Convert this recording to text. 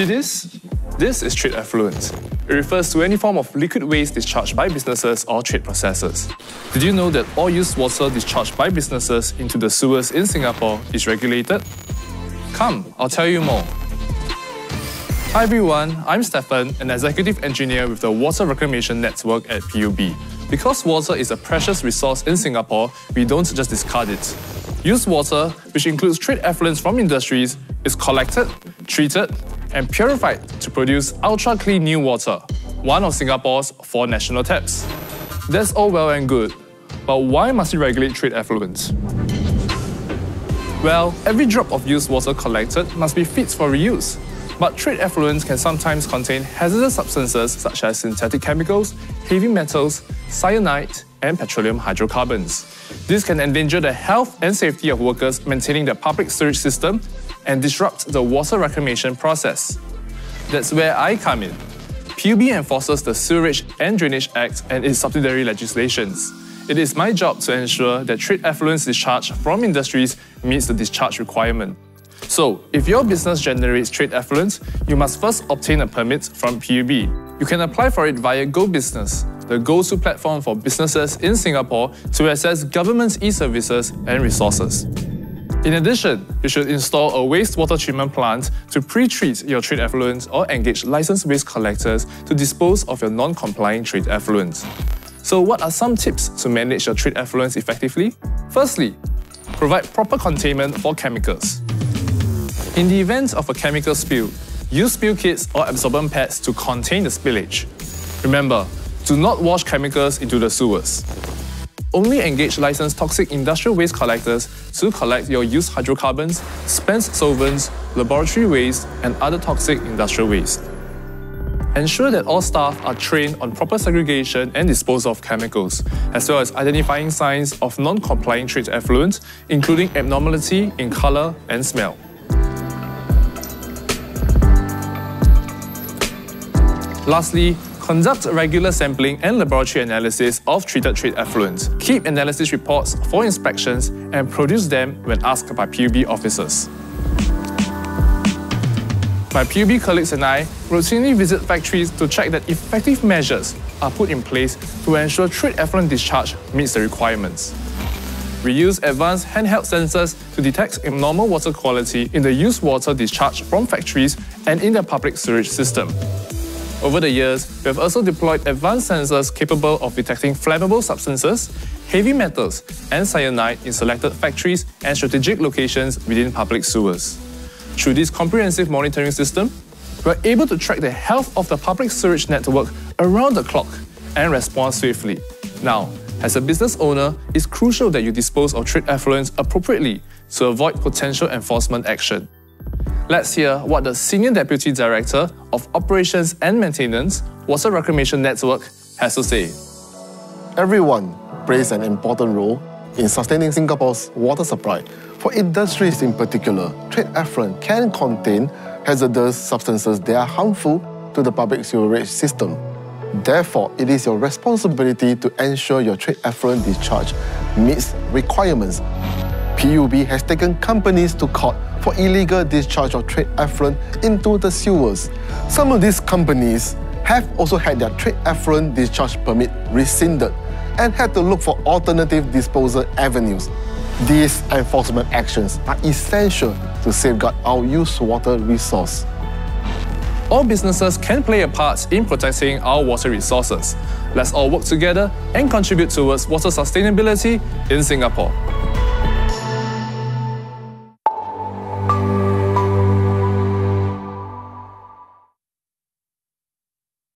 See this? This is trade effluent. It refers to any form of liquid waste discharged by businesses or trade processes. Did you know that all used water discharged by businesses into the sewers in Singapore is regulated? Come, I'll tell you more. Hi everyone, I'm Stefan, an executive engineer with the Water Reclamation Network at PUB. Because water is a precious resource in Singapore, we don't just discard it. Used water, which includes trade effluents from industries, is collected, treated, and purified to produce ultra-clean NEWater, one of Singapore's four national taps. That's all well and good, but why must we regulate trade effluents? Well, every drop of used water collected must be fit for reuse. But trade effluents can sometimes contain hazardous substances such as synthetic chemicals, heavy metals, cyanide, and petroleum hydrocarbons. This can endanger the health and safety of workers maintaining the public sewage system and disrupt the water reclamation process. That's where I come in. PUB enforces the Sewerage and Drainage Act and its subsidiary legislations. It is my job to ensure that trade effluents discharge from industries meets the discharge requirement. So, if your business generates trade effluents, you must first obtain a permit from PUB. You can apply for it via Go Business, the go-to platform for businesses in Singapore to access government's e-services and resources. In addition, you should install a wastewater treatment plant to pre-treat your trade effluents or engage licensed waste collectors to dispose of your non-compliant trade effluents. So what are some tips to manage your trade effluents effectively? Firstly, provide proper containment for chemicals. In the event of a chemical spill, use spill kits or absorbent pads to contain the spillage. Remember, do not wash chemicals into the sewers. Only engage licensed toxic industrial waste collectors to collect your used hydrocarbons, spent solvents, laboratory waste, and other toxic industrial waste. Ensure that all staff are trained on proper segregation and disposal of chemicals, as well as identifying signs of non-compliant trade effluent, including abnormality in color and smell. Lastly, conduct regular sampling and laboratory analysis of treated trade effluents. Keep analysis reports for inspections and produce them when asked by PUB officers. My PUB colleagues and I routinely visit factories to check that effective measures are put in place to ensure trade effluent discharge meets the requirements. We use advanced handheld sensors to detect abnormal water quality in the used water discharged from factories and in the public sewage system. Over the years, we have also deployed advanced sensors capable of detecting flammable substances, heavy metals, and cyanide in selected factories and strategic locations within public sewers. Through this comprehensive monitoring system, we are able to track the health of the public sewage network around the clock and respond swiftly. Now, as a business owner, it's crucial that you dispose of trade effluents appropriately to avoid potential enforcement action. Let's hear what the Senior Deputy Director of Operations and Maintenance, Water Reclamation Network, has to say. Everyone plays an important role in sustaining Singapore's water supply. For industries in particular, trade effluent can contain hazardous substances that are harmful to the public sewerage system. Therefore, it is your responsibility to ensure your trade effluent discharge meets requirements. PUB has taken companies to court for illegal discharge of trade effluent into the sewers. Some of these companies have also had their trade effluent discharge permit rescinded and had to look for alternative disposal avenues. These enforcement actions are essential to safeguard our used water resource. All businesses can play a part in protecting our water resources. Let's all work together and contribute towards water sustainability in Singapore.